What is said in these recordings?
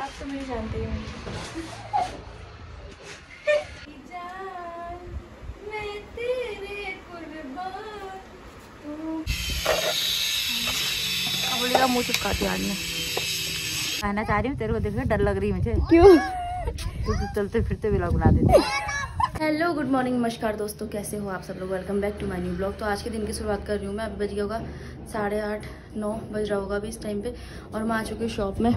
आप तो मुझे जानते ही होंगे। जान, मैं तेरे कुर्बान। अब बोलेगा मुँह चिपका दिया ने कहना चाह रही हूँ तेरे को देखने डर लग रही है मुझे। क्यों? तू तो चलते फिरते व्लॉग बना देते हेलो गुड मॉर्निंग नमस्कार दोस्तों, कैसे हो आप सब लोग? Welcome back to my new blog तो आज के दिन की शुरुआत कर रही हूँ मैं। अभी बज गया होगा साढ़े आठ, नौ बज रहा होगा अभी इस टाइम पे, और मैं आ चुकी हूँ शॉप में।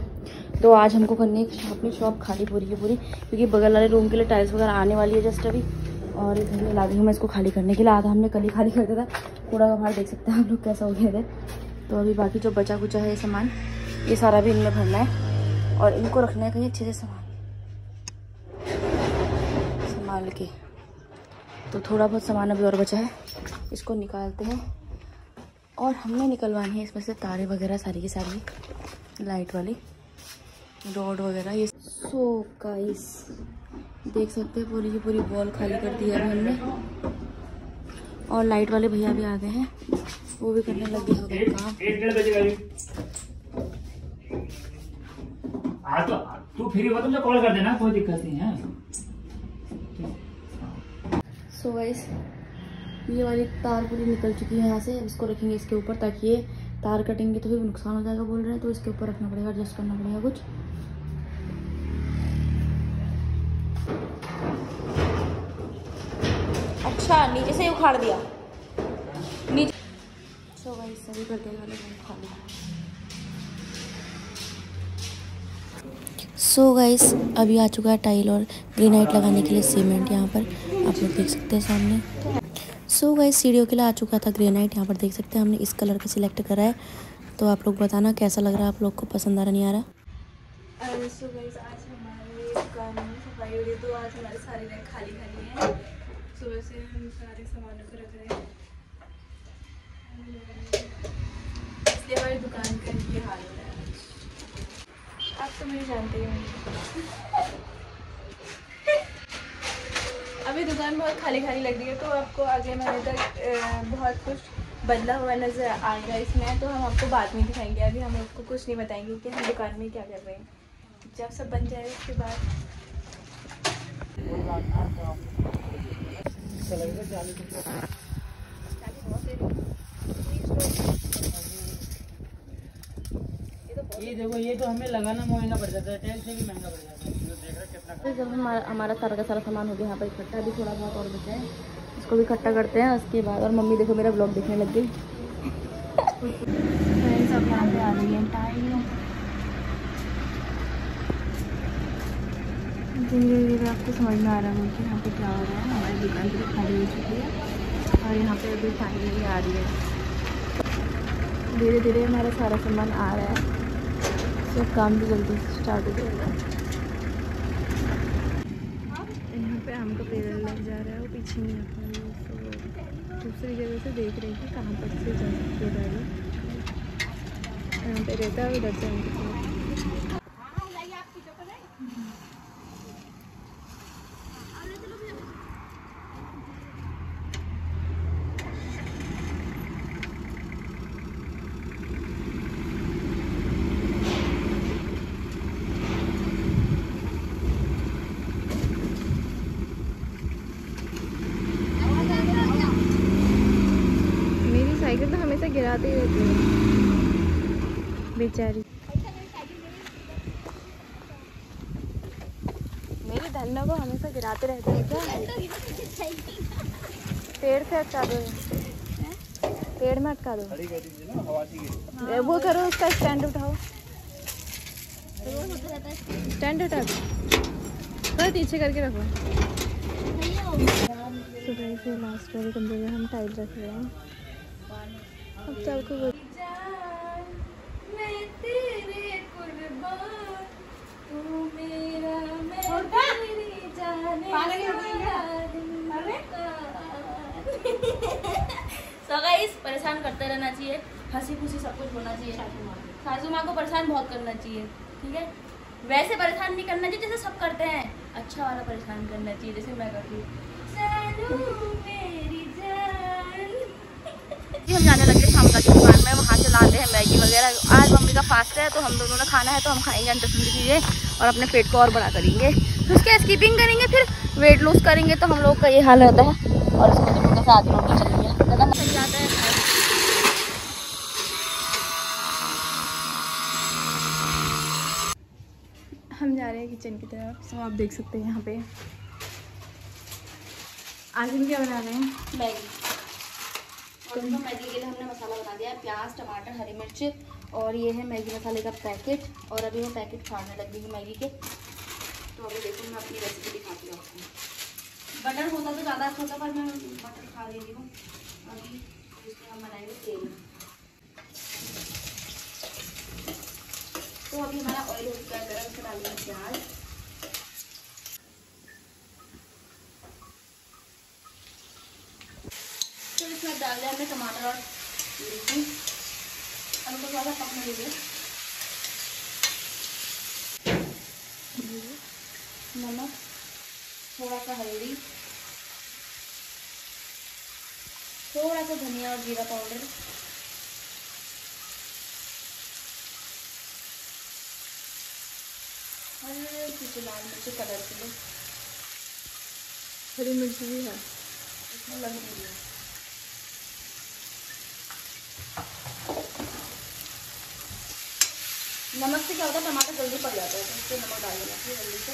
तो आज हमको करनी है अपनी शॉप खाली पूरी की पूरी, क्योंकि बगल वाले रूम के लिए टाइल्स वगैरह आने वाली है जस्ट अभी। और इधर में ला दी हूँ मैं इसको खाली करने के लिए। आधा हमने कल ही खाली कर दिया था। पूरा का बाहर देख सकते हैं हम लोग कैसा हो गया थे तो अभी बाकी जो बचा कुचा है सामान, ये सारा भी इनमें भरना है। और इनको रखना है कहीं अच्छे से सामान। संभाल के। तो थोड़ा बहुत सामान अभी और बचा है। इसको निकालते हैं। और हमने निकलवानी है इसमें से तारे वगैरह सारी की सारी। लाइट वाली। रोड वगैरह, ये सो गाइस देख सकते हैं पूरी की पूरी वॉल खाली कर दी है हमने। और लाइट वाले भैया भी आ गए हैं। वो भी करने लगे हो गए काम। हाँ तो तू फ्री हो तो मुझे कॉल कर देना, कोई दिक्कत नहीं है। सो गाइस ये वाली तार पूरी निकल चुकी है यहाँ से। इसको रखेंगे इसके ऊपर ताकि ये तार कटेंगे तो फिर नुकसान हो जाएगा बोल रहे हैं। तो इसके ऊपर रखना पड़ेगा एडजस्ट करना पड़ेगा कुछ। अच्छा नीचे से उखाड़ दिया। नीचे सो गाइस सभी कर दिया। खाली सो गाइस अभी आ चुका है टाइल और ग्रेनाइट लगाने के लिए सीमेंट यहाँ पर। आप लोग देख सकते हैं सामने। सो गाइस सीढ़ियों के लिए आ चुका था ग्रेनाइट यहाँ पर देख सकते हैं हमने इस कलर का सिलेक्ट करा है। तो आप लोग बताना कैसा लग रहा है आप लोग को? पसंद आ रहा नहीं आ रहा? सो गाइस आज हमारे सफ़ाई हो रही तो आज हमारे सारे खाली खाली हैं। सुबह से हम सारे सामानों को रख रहे हैं इसलिए हमारी दुकान का ये हाल हो रहा है आज। आप तो मुझे जानते ही। अभी दुकान बहुत खाली खाली लग रही है तो आपको आगे महीने तक बहुत कुछ बदला हुआ नज़र आएगा इसमें तो हम आपको बाद में दिखाएँगे। अभी हम आपको कुछ नहीं बताएँगे कि हम दुकान में क्या कर रहे हैं। जब सब बन जाए उसके बाद ये देखो ये तो हमें लगाना महँगा पड़ जाता है टेल से भी महँगा पड़ जाता है। तो जब हमारा हमारा सारा का सारा सामान हो गया यहाँ पर इकट्ठा भी थोड़ा बहुत और बचा है। इसको भी इकट्ठा करते हैं उसके बाद और मम्मी देखो मेरा ब्लॉग देखने लग गई। फ्रेंड्स अब यहाँ पे आ रही है टाइल धीरे धीरे आपको समझ में आ रहा है कि यहाँ पे क्या हो रहा है। हमारी दुकान भी खाली हो चुकी है और यहाँ पे अभी भी आ रही है। धीरे धीरे हमारा सारा सामान आ रहा है। तो काम भी जल्दी स्टार्ट हो जाएगा। यहाँ पे आम का पेड़ लग जा रहा है, वो पीछे नहीं आ पा रही है तो दूसरी जगह से देख रही थी कहाँ पर से जा सकती है। यहाँ पे रहता है उधर से साइकिल तो हमेशा गिराती रहती है। बेचारी। मेरी धन्ना को हमेशा गिराते रहते हैं क्या? पेड़ से अटका दो। पेड़ में अटका दो। वो करो उसका स्टैंड उठाओ। स्टैंड उठा दो। थोड़ा पीछे करके रखो। सुबह से लास्ट वाले कमरे में हम टाइल रख रहे हैं। अब चल को परेशान करते रहना चाहिए हँसी खुशी सब कुछ होना चाहिए सासू माँ को परेशान बहुत करना चाहिए ठीक है वैसे परेशान नहीं करना चाहिए जैसे सब करते हैं अच्छा वाला परेशान करना चाहिए। जैसे मैं करती हूँ। हम जाने लगे शाम का दुकान में वहाँ से बनाते हैं मैगी वगैरह। आज मम्मी का फास्ट है तो हम दोनों ने खाना है तो हम खाएँगे अनपसंद चीज़ें और अपने पेट को और बड़ा करेंगे। तो उसके स्कीपिंग करेंगे फिर वेट लूज करेंगे तो हम लोग का ये हाल रहता है। और उसके तो जैसे आधी रोटी चल रही है ज़्यादा मज़ा जाता है। हम जा रहे हैं किचन की तरफ़। सो आप देख सकते हैं यहाँ पे। आज हम क्या बना रहे हैं? मैगी। और इसमें मैगी के लिए हमने मसाला बना दिया है, प्याज, टमाटर, हरी मिर्च और ये है मैगी मसाले का पैकेट। और अभी मैं पैकेट फाड़ने लग गई मैगी के। तो अभी देखो, मैं अपनी रेसिपी दिखाती हूँ आपको। बटर होता तो ज़्यादा अच्छा होता, पर मैं बटर खा रही हूँ। अभी इसमें हम बनाएँगे तेल। तो अभी हमारा ऑयल हो चुका है, गर्म इसमें डालेंगे प्याज। इसमें डाल दिया हमने टमाटर और लहसुन अब उनको थोड़ा सा पकने दीजिए। नमक थोड़ा सा हल्दी थोड़ा सा धनिया और जीरा पाउडर। हल्की सी लाल मिर्च कलर के लिए। हरी मिर्च भी है। इसमें लग रही। है नमक से क्या होता है? टमाटर जल्दी पक जाता है तो इससे नमक डाल देना चाहिए जल्दी से।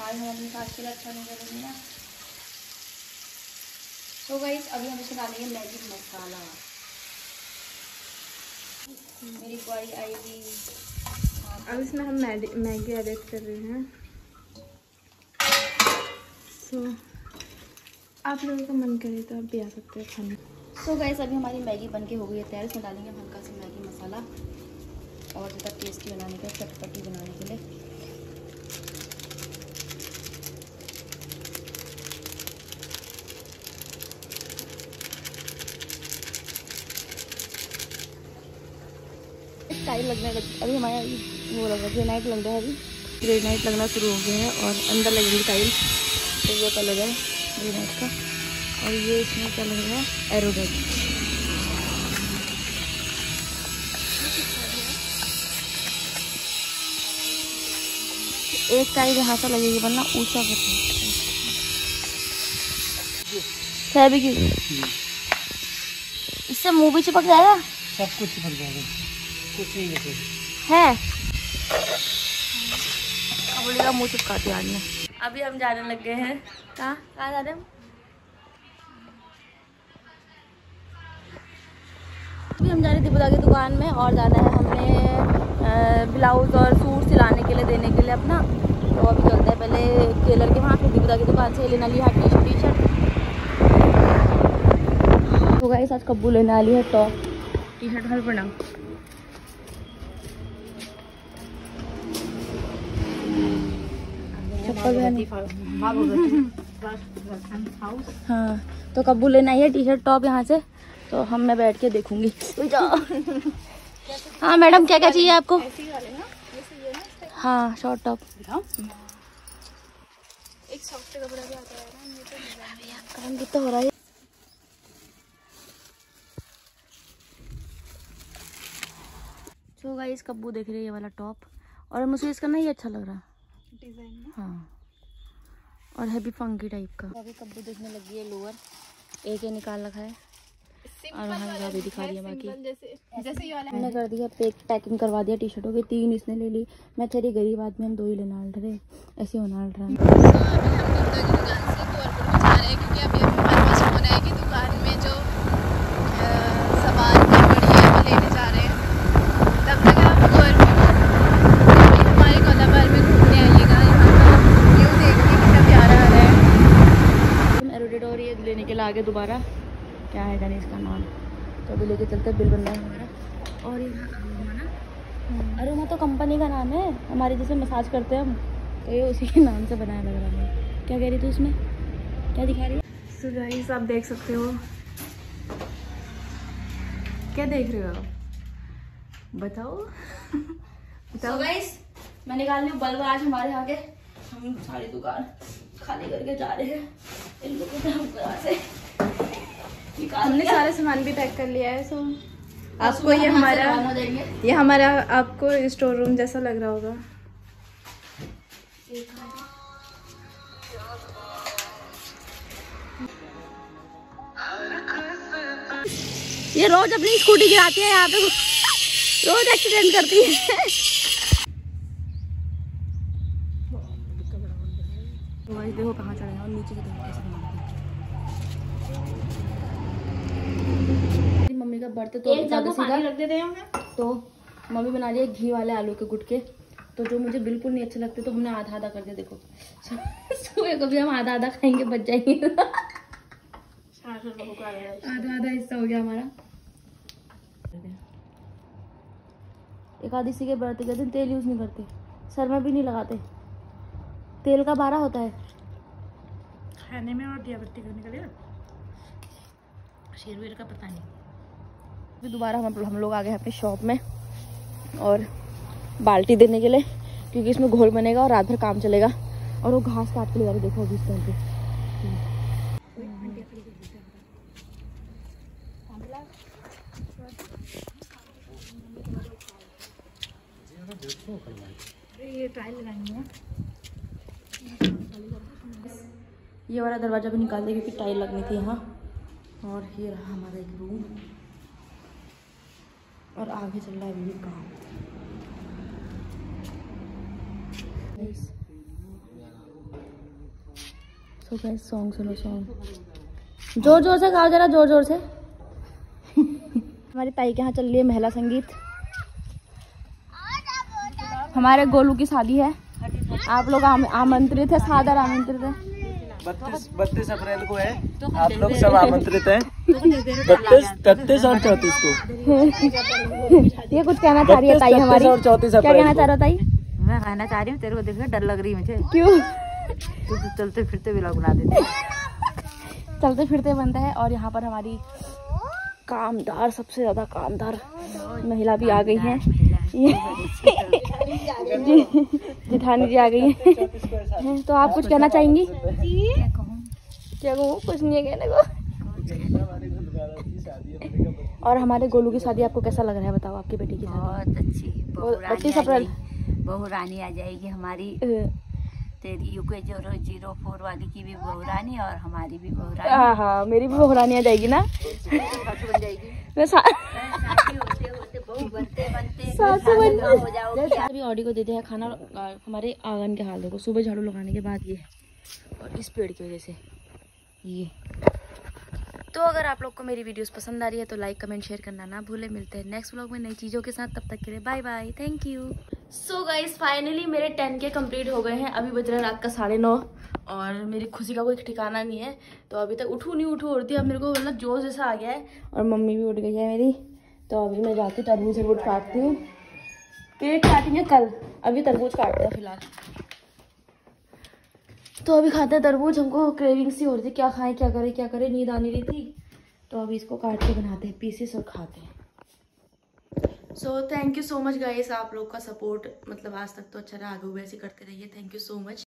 आज हम अपनी के लिए अच्छा नहीं करेंगे तो गाइस अभी हम इसमें डालेंगे मैगी मसाला मेरी बारी आएगी। अब इसमें हम मैगी एडिट कर रहे हैं। सो आप लोगों का मन करे तो आप भी आ सकते हैं खाने। तो गैस अभी हमारी मैगी बन के हो गई है तैयार। इसमें डालेंगे हल्का सा मैगी मसाला और ज़्यादा टेस्टी बनाने के लिए चटपटी बनाने के लिए। टाइम लगने लग अभी हमारा वो लग रहा है ग्रे नाइट लग रहा है अभी। ग्रे नाइट लगना शुरू हो गया है और अंदर लगेगी टाइल तो ये कलर है ग्रे नाइट का। और ये इसमें क्या लग रहा है? एरोडेट एक टाइल यहाँ से लगेगी वरना ऊँचा करते इससे मुँह भी चिपक जाएगा? सब कुछ चिपक जाएगा। कुछ नहीं है। अब मुँह चिपका दिया आज ने। अभी हम जाने लग गए हैं। कहाँ? कहाँ जा रहे हम? अभी हम जा रहे थे की दुकान में और जाना है हमने ब्लाउज और सूट सिलाने के लिए, देने के लिए अपना। तो अभी चलते हैं पहले टेलर के वहाँ फिर दीपदा की दुकान से लेना लिया टी शर्ट टी शर्ट तो गाइस आज कब्बू लेने वाली है टॉप टी शर्ट हर प्रणाम हाँ तो कब्बू लेना ही है टी शर्ट टॉप यहाँ से तो हम मैं बैठ के देखूँगी। हाँ मैडम क्या क्या चाहिए आपको? हाँ शॉर्ट टॉप एक सॉफ्ट कपड़ा भी आता है काम कितना हो रहा है? सो गाइस कब्बू देख रही है ये वाला टॉप और मुझे इसका ना ये अच्छा लग रहा। है में। हाँ। और हैवी फंकी टाइप का। अभी कब्बू देखने लगी है लोअर। एक ही निकाल रखा है। और हाँ अभी दिखा रही है बाकी। जैसे जैसे ये वाला। हमने कर दिया पैक पैकिंग करवा दिया टी शर्टों के तीन इसने ले ली। मैं तेरी गरीब आदमी हम दो ही लेना रहे। ऐसे होना रहा क्योंकि अभी अभी हमारे पास फ़ोन है कि दुकान में जो सामान गड़बड़ी है वो लेने जा रहे हैं तब तक आप गोर हमारे कोलाबार में घूमने आइएगा यहाँ का व्यू देखिए कितना प्यारा आ रहा है एरोडेड और लिए आगे दोबारा। क्या है जाने इसका नाम? तो अभी लेके चलते बिल बन रहा है हमारा। और ये अरोमा ना अरोमा तो कंपनी का नाम है। हमारे जैसे मसाज करते हैं हम। तो ये उसी के नाम से बनाया लग रहा है। क्या कह रही थी उसमें? क्या दिखा रही है? सो गाइस आप देख सकते हो। क्या देख रहे हो आप? बताओ। तो गाइस मैं निकाल रही हूँ बल्ब। आज हमारे यहाँ के हम सारी दुकान खाली करके जा रहे हैं। हमने सारा सामान भी पैक कर लिया है सो आपको ये हमारा ये हमारा आपको स्टोर रूम जैसा लग रहा होगा। ये रोज अपनी स्कूटी गिराती है, यहाँ पे रोज एक्सीडेंट करती है। देखो कहाँ चढ़े हैं और नीचे से देखो कैसे बनाते हैं। मम्मी का बर्थडे तो ज़्यादा सीधा। रख देते हैं तो मम्मी बना रही है घी वाले आलू के गुटके। तो जो मुझे बिल्कुल नहीं अच्छे लगते तो हमने आधा आधा कर दिया देखो। सुबह को भी हम आधा आधा खाएँगे बच जाएँगे। आधा आधा हिस्सा हो गया हमारा। एकादशी के व्रत के दिन तेल यूज़ नहीं करते। सर में भी नहीं लगाते। तेल का बारा होता है। खाने में और दियाबत्ती करने के लिए? शेर वेर का पता नहीं। फिर दोबारा हम हम लोग आ गए अपनी शॉप में और बाल्टी देने के लिए क्योंकि इसमें घोल बनेगा और रात भर काम चलेगा। और वो घास काट के ले जा रहे देखो अभी इस टाइम पे। ये ट्रायल लगाएँगे ना ये वाला दरवाज़ा भी निकाल दिया क्योंकि टाइल लगनी थी यहाँ। और ये रहा हमारा एक रूम और आगे चल रहा है अभी काम। सो सॉन्ग सुनो सॉन्ग ज़ोर ज़ोर से गाओ जरा ज़ोर ज़ोर से। हमारी ताई के यहाँ चल रही है महिला संगीत। हमारे गोलू की शादी है। आप लोग आमंत्रित है, सादर आमंत्रित है। बत्तीस बत्तीस अप्रैल को है। आप लोग सब आमंत्रित हैं। बत्तीस इकतीस और चौतीस को। ये कुछ कहना चाह रही है ताई हमारी। और चौतीस क्या कहना चाह रहा ताई? मैं कहना चाह रही हूँ तेरे को देख डर लग रही है मुझे। क्यों? तू तो चलते फिरते भी बना देते चलते फिरते बनता है और यहाँ पर हमारी कामदार सबसे ज़्यादा कामदार महिला भी आ गई हैं। ये जिठानी जी आ गई हैं। तो आप कुछ कहना चाहेंगी? क्या कहूँ? कुछ नहीं है कहने को। और हमारे गोलू की शादी आपको कैसा लग रहा है बताओ आपकी बेटी की बहुत अच्छी आ अप्रैल जाएगी। बहू रानी आ जाएगी हमारी। तेरी यूके ज़ीरो ज़ीरो फोर वाली की भी बहू रानी और हमारी भी बहू रानी। हाँ हाँ मेरी भी बहुरानी आ जाएगी ना। बन जाएगी। बनते बनते हो अभी ऑडी को देते हैं खाना हमारे आँगन के हाल देखो सुबह झाड़ू लगाने के बाद ये और इस पेड़ की वजह से ये। तो अगर आप लोग को मेरी वीडियोस पसंद आ रही है तो लाइक कमेंट शेयर करना ना भूले। मिलते हैं नेक्स्ट व्लॉग में नई चीज़ों के साथ। तब तक के लिए bye bye thank you so guys finally मेरे टेन के कंप्लीट हो गए हैं। अभी बज रहा है रात का साढ़े नौ और मेरी खुशी का कोई ठिकाना नहीं है। तो अभी तक उठू नहीं उठू उड़ती अब मेरे को मतलब जोश जैसा आ गया है और मम्मी भी उठ गई है मेरी। तो अभी मैं जाती हूँ, तरबूज तरबूज काटती हूँ। केक काटेंगे कल। अभी तरबूज काटते हैं फ़िलहाल। तो अभी खाते हैं तरबूज, हमको क्रेविंग सी हो रही थी, क्या खाएँ, क्या करें क्या करें, नींद आने रही थी। तो अभी इसको काट के बनाते हैं पीसेस और खाते हैं। So thank you so much guys आप लोग का सपोर्ट मतलब आज तक तो अच्छा रहा, आगे ऐसे करते रहिए। Thank you so much